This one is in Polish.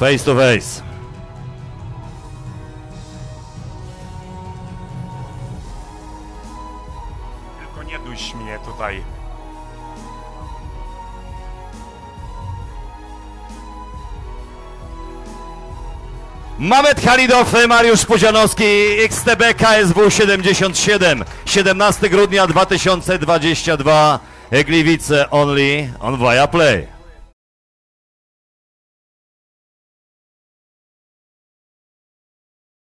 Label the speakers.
Speaker 1: Face to face.
Speaker 2: Tylko nie duś mnie tutaj.
Speaker 1: Mamet Halidow, Mariusz Pudzianowski, XTB KSW 77, 17 grudnia 2022, Gliwice only on Viaplay.